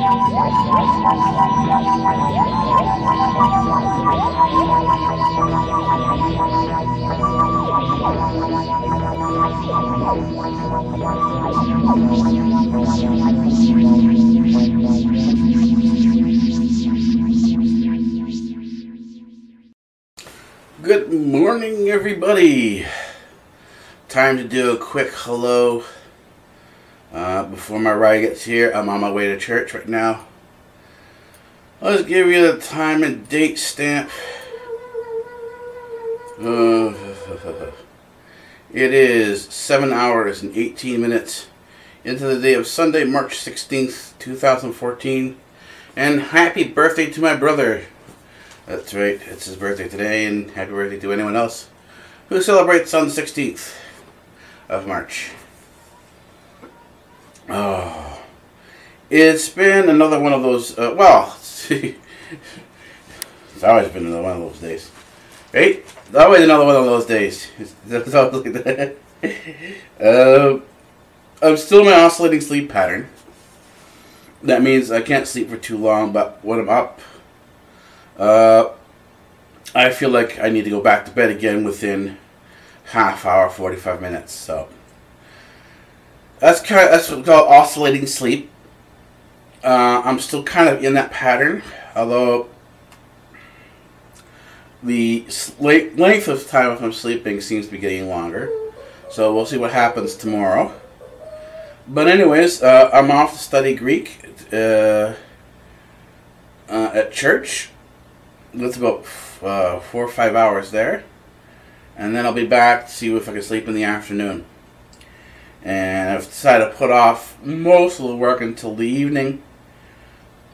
Good morning, everybody. Time to do a quick hello uh, before my ride gets here. I'm on my way to church right now. Let's give you the time and date stamp. Uh, it is 7 hours and 18 minutes into the day of Sunday, March 16th, 2014. And happy birthday to my brother. That's right, it's his birthday today, and happy birthday to anyone else who celebrates on the 16th of March. Oh, it's been another one of those, uh, well, see, it's always been another one of those days. Right? It's always another one of those days. It's, always like that. uh, I'm still in my oscillating sleep pattern. That means I can't sleep for too long, but when I'm up, uh, I feel like I need to go back to bed again within half hour, 45 minutes. So that's kind of, that's what we call oscillating sleep. Uh, I'm still kind of in that pattern, although the length of time I'm sleeping seems to be getting longer. So we'll see what happens tomorrow. But anyways, uh, I'm off to study Greek uh, uh, at church. That's about uh, four or five hours there. And then I'll be back to see if I can sleep in the afternoon. And I've decided to put off most of the work until the evening.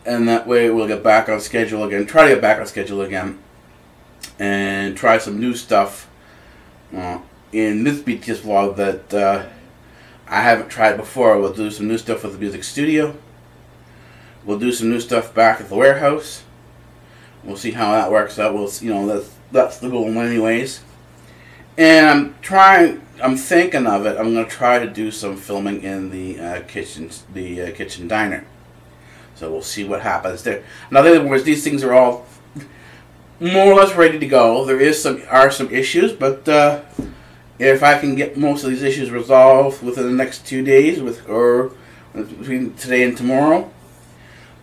And that way we'll get back on schedule again. Try to get back on schedule again. And try some new stuff uh, in this BTS vlog that uh, I haven't tried before. We'll do some new stuff with the music studio. We'll do some new stuff back at the warehouse. We'll see how that works out. We'll, you know, that's that's the goal, anyways. And I'm trying. I'm thinking of it. I'm gonna try to do some filming in the uh, kitchen, the uh, kitchen diner. So we'll see what happens there. In other words, these things are all more or less ready to go. There is some are some issues, but uh, if I can get most of these issues resolved within the next two days, with or between today and tomorrow,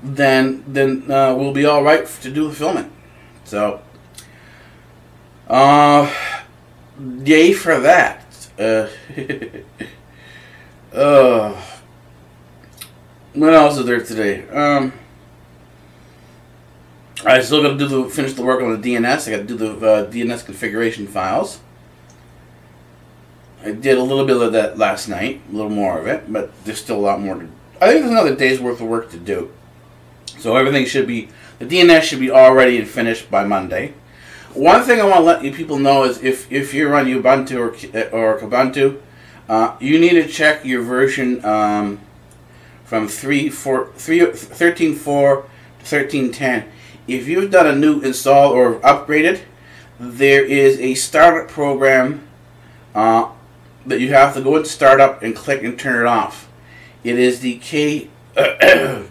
then then uh, we'll be all right to do the filming. So, uh, yay for that. Uh, uh, what else is there today? Um, I still got to do the finish the work on the DNS. I got to do the uh, DNS configuration files. I did a little bit of that last night, a little more of it, but there's still a lot more to. I think there's another day's worth of work to do. So everything should be, the DNS should be all ready and finished by Monday. One thing I want to let you people know is if, if you're on Ubuntu or, or Kubuntu, uh, you need to check your version um, from 3, 4, 3, 13.4 to 13.10. If you've done a new install or upgraded, there is a startup program uh, that you have to go into startup and click and turn it off. It is the K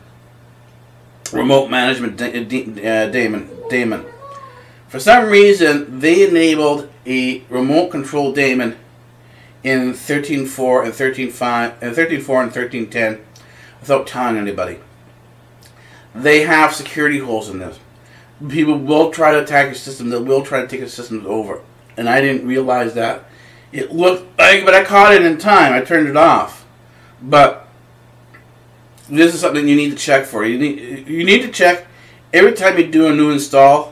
remote management uh, daemon. daemon. For some reason, they enabled a remote control daemon in 13.4 and 13.5 uh, and 13.4 and 13.10 without telling anybody. They have security holes in this. People will try to attack your system. They will try to take your systems over. And I didn't realize that. It looked like, but I caught it in time. I turned it off. But this is something you need to check for. You need you need to check every time you do a new install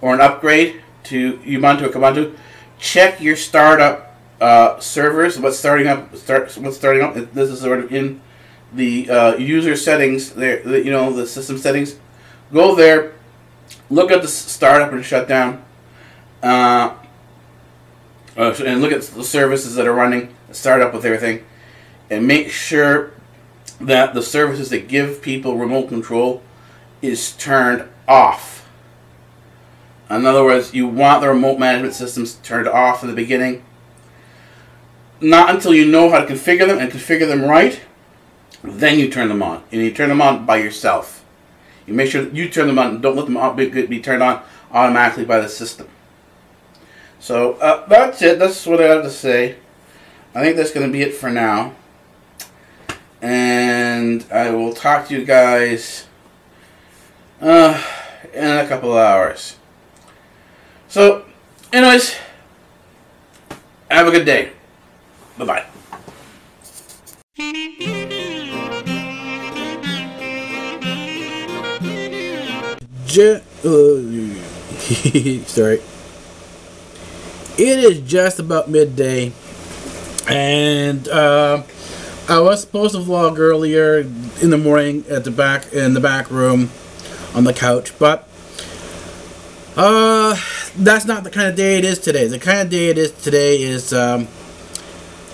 or an upgrade to Ubuntu or Kubuntu. Check your startup uh, servers. What's starting up? Start what's starting up. This is sort of in the uh, user settings. There, you know, the system settings. Go there. Look at the startup and shutdown. Uh, uh, and look at the services that are running, start up with everything, and make sure that the services that give people remote control is turned off. In other words, you want the remote management systems turned off in the beginning. Not until you know how to configure them and configure them right, then you turn them on. And you turn them on by yourself. You make sure you turn them on. Don't let them be, be turned on automatically by the system. So uh, that's it. That's what I have to say. I think that's going to be it for now. And I will talk to you guys uh, in a couple of hours. So, anyways, have a good day. Bye bye. Sorry. It is just about midday, and uh, I was supposed to vlog earlier in the morning at the back in the back room on the couch, but uh, that's not the kind of day it is today. The kind of day it is today is um,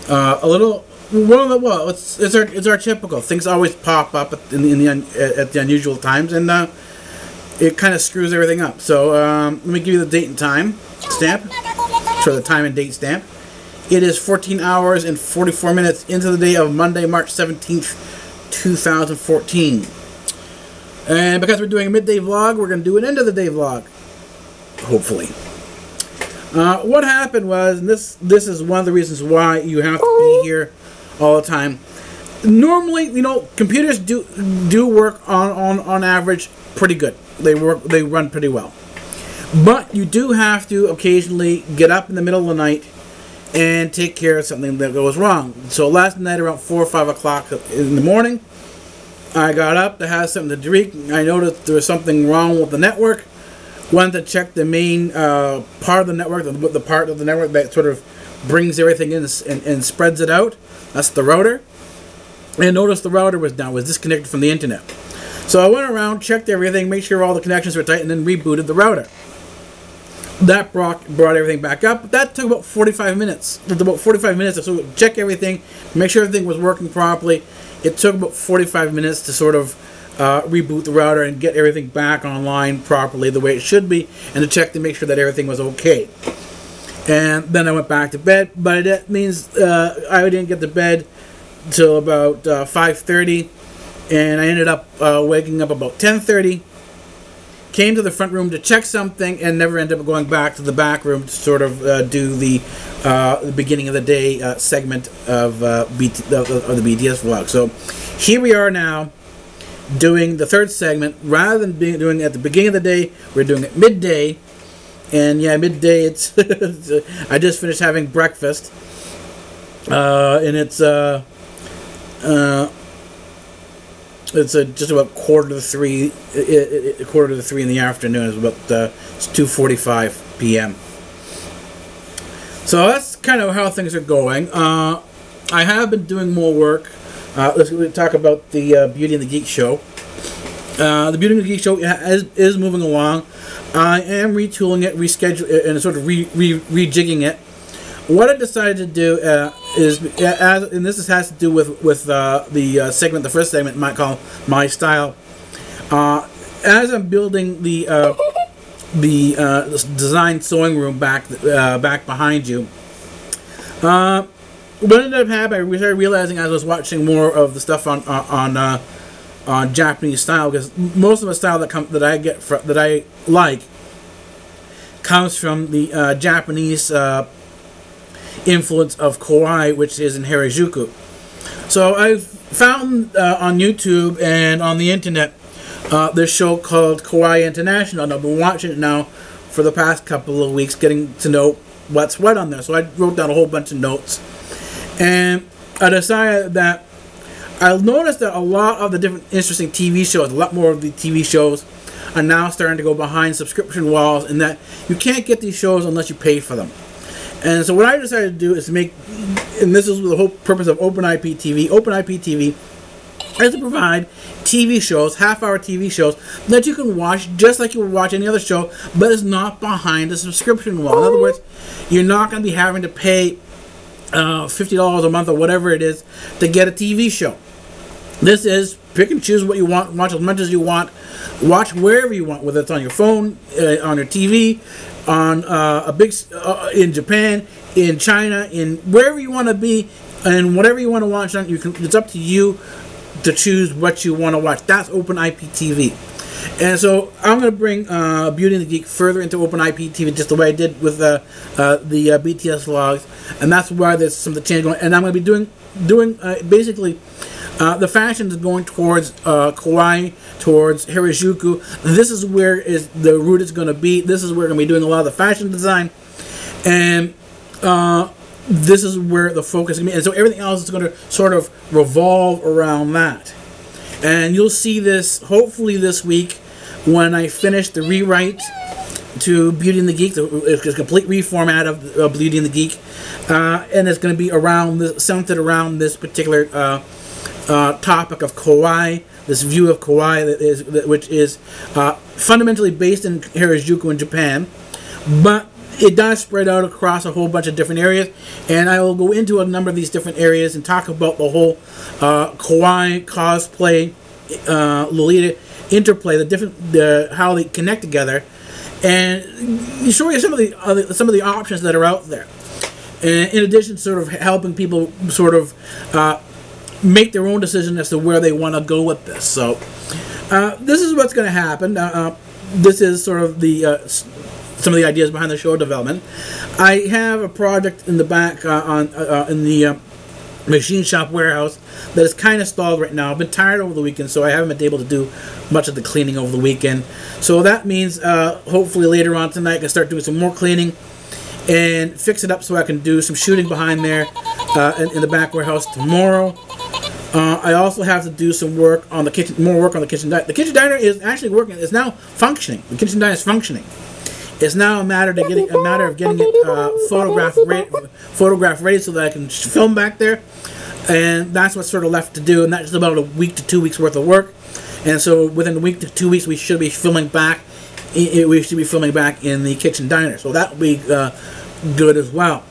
uh, a little one of the well, it's it's our it's our typical things always pop up at, in, the, in the un, at the unusual times, and uh, it kind of screws everything up. So um, let me give you the date and time stamp for the time and date stamp. It is 14 hours and 44 minutes into the day of Monday, March 17th, 2014. And because we're doing a midday vlog, we're going to do an end of the day vlog. Hopefully. Uh, what happened was, and this this is one of the reasons why you have to be here all the time. Normally, you know, computers do do work on, on, on average pretty good. They work they run pretty well. But you do have to occasionally get up in the middle of the night and take care of something that goes wrong. So last night around four or five o'clock in the morning, I got up to have something to drink. I noticed there was something wrong with the network. Went to check the main uh, part of the network, the, the, part of the network that sort of brings everything in and, and spreads it out. That's the router. And notice the router was down, was disconnected from the internet. So I went around, checked everything, made sure all the connections were tight, and then rebooted the router. That brought, brought everything back up. That took about 45 minutes. It took about 45 minutes to sort of check everything, make sure everything was working properly. It took about 45 minutes to sort of uh, reboot the router and get everything back online properly the way it should be, and to check to make sure that everything was okay. And then I went back to bed, but that means uh, I didn't get to bed till about uh, 5:30, and I ended up uh, waking up about 10:30. Came to the front room to check something, and never ended up going back to the back room to sort of uh, do the, uh, the beginning of the day uh, segment of, BT, of, of the BTS vlog. So here we are now doing the third segment rather than being doing it at the beginning of the day. We're doing it midday. And yeah midday it's i just finished having breakfast. Uh, and it's uh, uh, it's uh, just about quarter to three uh, quarter to three in the afternoon. It's about uh, it's 2.45 p.m so that's kind of how things are going. Uh, i have been doing more work uh, let's talk about the uh, Beauty and the Geek show. Uh, the Beauty and the Geek show is, is moving along. I am retooling it, reschedule and sort of re, re, rejigging it. What I decided to do uh, is, as, and this has to do with with uh, the uh, segment, the first segment, might call my style. as I'm building the the design sewing room back back behind you what ended up happening, we started realizing as I was watching more of the stuff on on uh, on Japanese style, because most of the style that come that I get from, that I like comes from the uh, Japanese uh, influence of kawaii, which is in Harajuku. So I found uh, on YouTube and on the internet uh, this show called Kawaii International, and I've been watching it now for the past couple of weeks, getting to know what's what on there. So I wrote down a whole bunch of notes and I decided that I noticed that a lot of the different interesting TV shows, a lot more of the TV shows, are now starting to go behind subscription walls, and that you can't get these shows unless you pay for them. And so what I decided to do is to make, and this is the whole purpose of Open IP TV. Open IP TV is to provide TV shows, half hour TV shows, that you can watch just like you would watch any other show, but it's not behind a subscription wall. In other words, you're not going to be having to pay uh, $50 a month or whatever it is to get a TV show. This is pick and choose what you want, watch as much as you want, watch wherever you want, whether it's on your phone, uh, on your TV, on uh, a big uh, in Japan, in China, in wherever you want to be, and whatever you want to watch. on. You can. It's up to you to choose what you want to watch. That's Open IPTV. And so I'm going to bring uh, Beauty and the Geek further into Open IPTV, just the way I did with uh, uh, the uh, BTS vlogs, and that's why there's some of the change going. And I'm going to be doing doing uh, basically uh, the fashion is going towards Kawaii, towards Harajuku. This is where is the route is going to be. This is where we're going to be doing a lot of the fashion design, and this is where the focus is going to be. And so everything else is going to sort of revolve around that. And you'll see this hopefully this week when I finish the rewrite to Beauty and the Geek, a complete reformat of, Beauty and the Geek, uh, and it's going to be around the, centered around this particular uh, uh, topic of Kawaii, this view of Kawaii that is that, which is uh, fundamentally based in Harajuku in Japan, but it does spread out across a whole bunch of different areas, and I will go into a number of these different areas and talk about the whole uh, Kawaii cosplay, uh, Lolita interplay, the different, the how they connect together, and show you some of the some of the options that are out there. And in addition, sort of helping people sort of uh, make their own decision as to where they want to go with this. So, uh, this is what's going to happen. Uh, uh, this is sort of the some of the ideas behind the show development. I have a project in the back uh, on uh, in the machine shop warehouse that is kind of stalled right now. I've been tired over the weekend, so I haven't been able to do much of the cleaning over the weekend. So that means hopefully later on tonight I can start doing some more cleaning and fix it up so I can do some shooting behind there uh, in, in, the back warehouse tomorrow. Uh, I also have to do some work on the kitchen, more work on the kitchen diner. The kitchen diner is actually working. It's now functioning. The kitchen diner is functioning. It's now a matter of getting a matter of getting it uh, photograph ready, photograph ready so that I can film back there, and that's what's sort of left to do. And that's about a week to two weeks worth of work. And so within a week to two weeks, we should be filming back. We should be filming back in the kitchen diner. So that will be uh, good as well.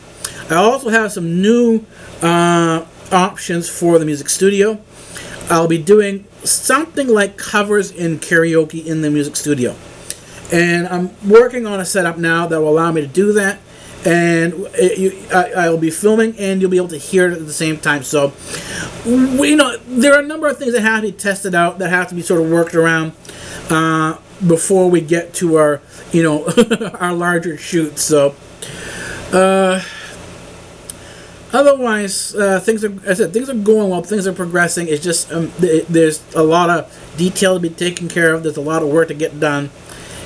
I also have some new uh, options for the music studio. I'll be doing something like covers in karaoke in the music studio. And I'm working on a setup now that will allow me to do that. And it, you, I, will be filming, and you'll be able to hear it at the same time. So, we, you know, there are a number of things that have to be tested out, that have to be sort of worked around uh, before we get to our, you know, our larger shoots. So, uh, otherwise, uh, things are. I said things are going well. Things are progressing. It's just um, th- there's a lot of detail to be taken care of. There's a lot of work to get done,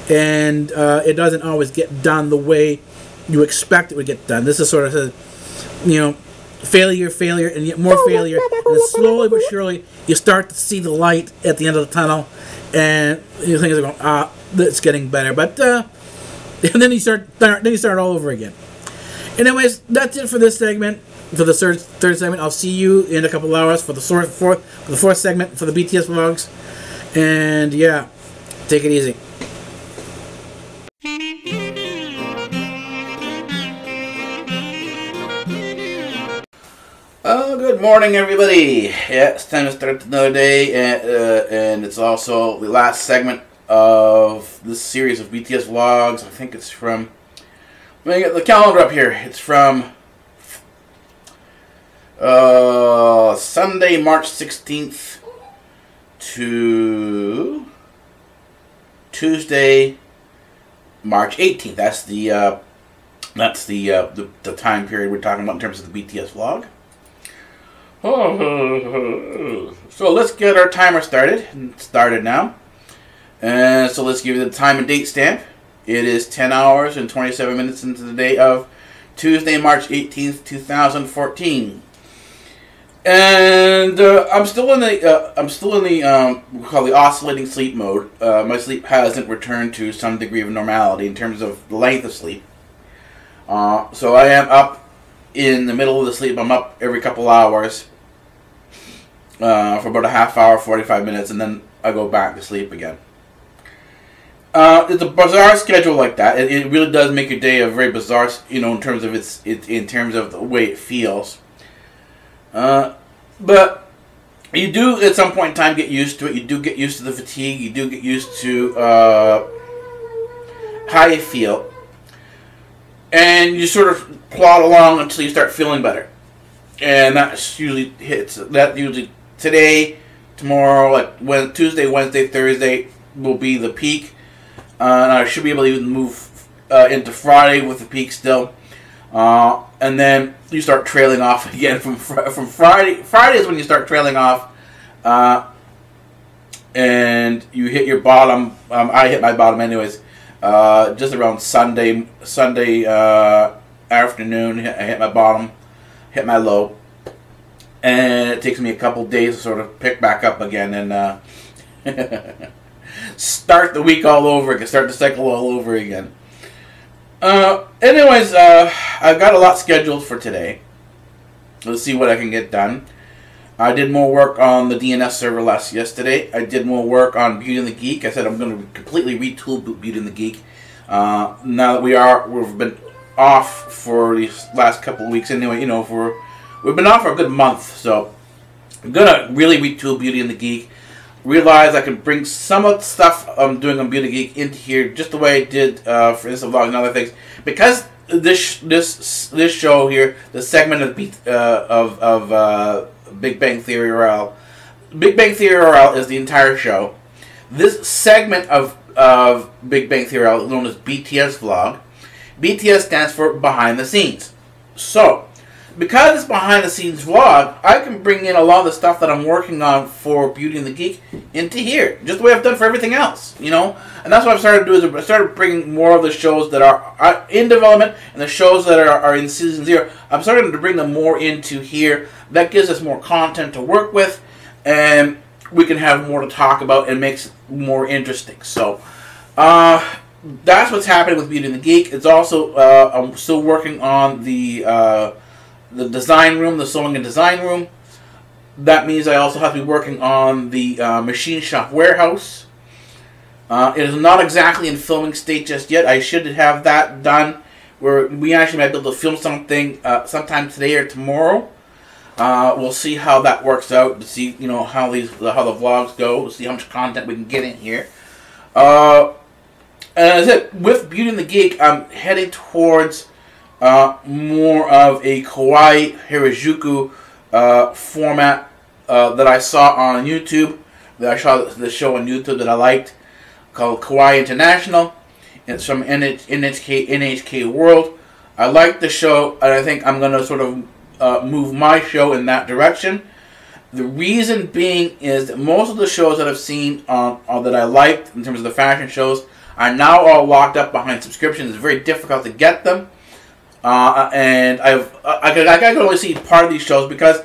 and uh, it doesn't always get done the way you expect it would get done. This is sort of a, you know, failure, failure, and yet more failure. And slowly but surely, you start to see the light at the end of the tunnel, and you things are going, ah, it's getting better. But uh, and then you start, then you start all over again. Anyways, that's it for this segment. For the third third segment, I'll see you in a couple hours for the fourth fourth for the fourth segment for the BTS vlogs. And yeah, take it easy. Good morning, everybody. Yeah, it's time to start another day, and, uh, and it's also the last segment of this series of BTS vlogs. I think it's from let me get the calendar up here. It's from uh, Sunday, March 16th to Tuesday, March 18th. That's the uh, that's the, uh, the the time period we're talking about in terms of the BTS vlog. So let's get our timer started. Started now. And so let's give you the time and date stamp. It is 10 hours and 27 minutes into the day of Tuesday, March 18th, 2014. And uh, I'm still in the uh, I'm still in the um, we call the oscillating sleep mode. Uh, my sleep hasn't returned to some degree of normality in terms of the length of sleep. Uh, so I am up in the middle of the sleep. I'm up every couple hours. uh, for about a half hour, 45 minutes, and then I go back to sleep again. Uh, it's a bizarre schedule like that. It, it really does make your day a very bizarre, you know, in terms of its, it, in terms of the way it feels. Uh, but you do at some point in time get used to it. You do get used to the fatigue. You do get used to uh, how you feel, and you sort of plod along until you start feeling better. And that usually hits. That usually today, tomorrow, like when Tuesday, Wednesday, Thursday will be the peak uh, and I should be able to even move uh, into Friday with the peak still. Uh, and then you start trailing off again from fr- from Friday. Friday is when you start trailing off, uh, and you hit your bottom. Um, I hit my bottom anyways. Uh, just around Sunday Sunday uh, afternoon, I hit my bottom, hit my low, and it takes me a couple days to sort of pick back up again and. start the week all over again, start the cycle all over again. Uh, anyways, uh, I've got a lot scheduled for today. Let's see what I can get done. I did more work on the DNS server last yesterday. I did more work on Beauty and the Geek. I said I'm going to completely retool Beauty and the Geek. Uh, now that we are, we've been off for these last couple of weeks anyway. You know, for we've been off for a good month, so I'm gonna really retool Beauty and the Geek realize I can bring some of the stuff I'm doing on Beauty and the Geek into here, just the way I did uh, for this vlog and other things. Because this this this show here, the segment of uh, of of uh, Big Bang Theory RL, Big Bang Theory RL is the entire show. This segment of of Big Bang Theory RL, known as BTS Vlog, BTS stands for Behind the Scenes. So because it's behind the scenes vlog, I can bring in a lot of the stuff that I'm working on for Beauty and the Geek into here, just the way I've done for everything else, you know. And that's what I've started to do is I started bringing more of the shows that are in development and the shows that are, are in season zero. I'm starting to bring them more into here. That gives us more content to work with, and we can have more to talk about and makes it more interesting. So. Uh, that's what's happening with Beauty and the Geek. It's also uh, I'm still working on the uh, the design room, the sewing and design room. That means I also have to be working on the uh, machine shop warehouse. Uh, it is not exactly in filming state just yet. I should have that done where we actually might be able to film something uh, sometime today or tomorrow. Uh, we'll see how that works out to see you know how these how the vlogs go. We'll see how much content we can get in here. Uh, and as I said, with Beauty and the Geek, I'm heading towards uh, more of a Kawaii Harajuku uh, format uh, that I saw on YouTube. That I saw the show on YouTube that I liked called Kawaii International. It's from NHK NHK World. I like the show, and I think I'm going to sort of uh, move my show in that direction. The reason being is that most of the shows that I've seen on, on that I liked in terms of the fashion shows are now all locked up behind subscriptions. It's very difficult to get them. Uh, and I've I, I, I can only see part of these shows because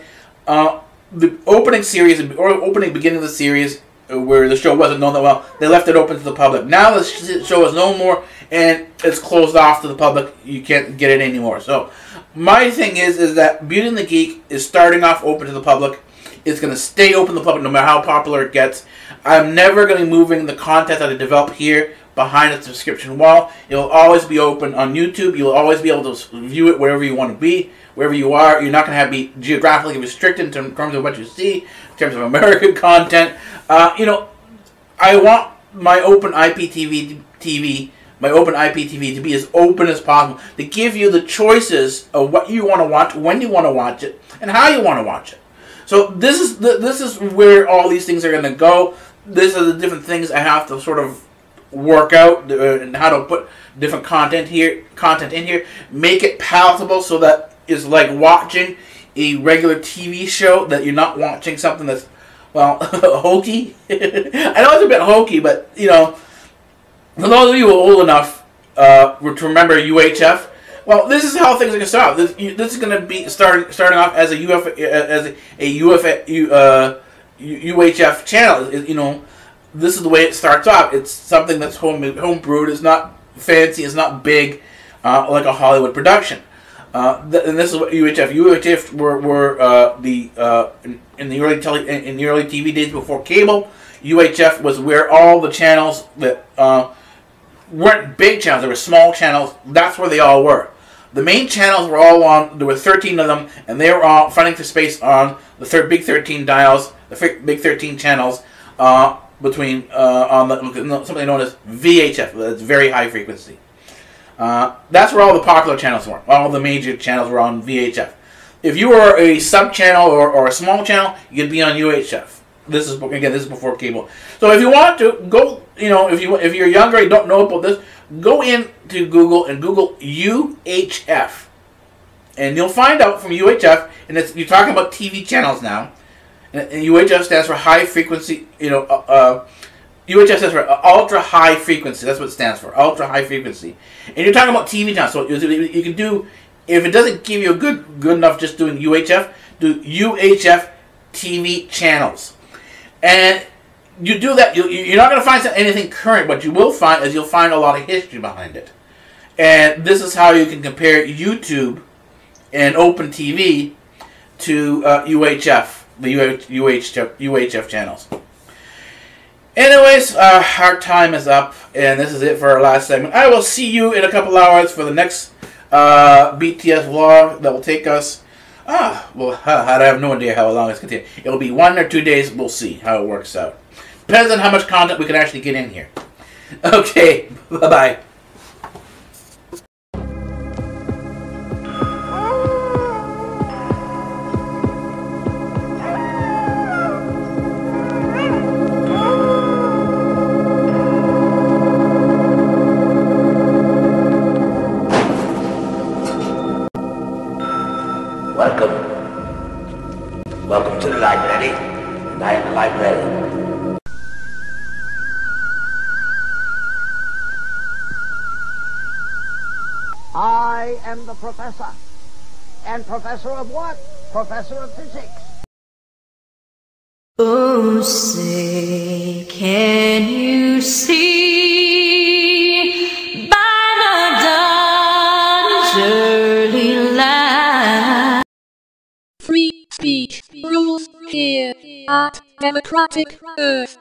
uh, the opening series or opening beginning of the series uh, where the show wasn't known that well, they left it open to the public. Now the show is no more and it's closed off to the public. You can't get it anymore. So my thing is is that Beauty and the Geek is starting off open to the public. It's going to stay open to the public no matter how popular it gets. I'm never going to be moving the content that I develop here behind a subscription wall. It will always be open on YouTube. You'll always be able to view it wherever you want to be, wherever you are. You're not going to have to be geographically restricted in terms of what you see, in terms of American content. Uh, you know, I want my open IPTV TV, my open IPTV to be as open as possible to give you the choices of what you want to watch, when you want to watch it, and how you want to watch it. So this is the, this is where all these things are going to go. These are the different things I have to sort of work out uh, and how to put different content here, content in here, make it palatable so that it's like watching a regular TV show that you're not watching something that's well hokey. I know it's a bit hokey, but you know, for those of you who are old enough uh, to remember UHF. Well, this is how things are to start. This, this is to be starting starting off as a UF as a, a UF uh, UHF channel. You know, this is the way it starts off. It's something that's home home brewed. It's not fancy. It's not big, uh, like a Hollywood production. Uh, th- and this is what UHF. UHF were, were uh, the uh, in, the early tele- in, the early TV days before cable. UHF was where all the channels that uh, weren't big channels; they were small channels. That's where they all were. The main channels were all on. There were 13 of them, and they were all fighting for space on the third big 13 dials, the big 13 channels uh, between uh, on the something known as VHF. That's very high frequency. Uh, that's where all the popular channels were. All the major channels were on VHF. If you were a sub channel or, or a small channel, you'd be on UHF. This is again, this is before cable. So if you want to go, you know, if you if you're younger and don't know about this, go into Google and Google UHF, and you'll find out from UHF. And it's you're talking about TV channels now, and, UHF stands for high frequency. You know, uh, uh, UHF stands for ultra high frequency. That's what it stands for, ultra high frequency. And you're talking about TV channels, so you you can do. If it doesn't give you a good good enough, just doing UHF, do UHF TV channels, and you do that. You, you're not going to find anything current, but you will find is you'll find a lot of history behind it. And this is how you can compare YouTube and Open TV to uh, UHF, the UH, UHF, UHF channels. Anyways, uh, our time is up, and this is it for our last segment. I will see you in a couple hours for the next uh, BTS vlog that will take us. Ah, well, I have no idea how long it's going to take. It'll be one or two days. We'll see how it works out. Depends on how much content we can actually get in here. Okay, Bye bye And I am the. I am the professor. And professor of what? Professor of physics. Oh, say, can you see Democratic Earth.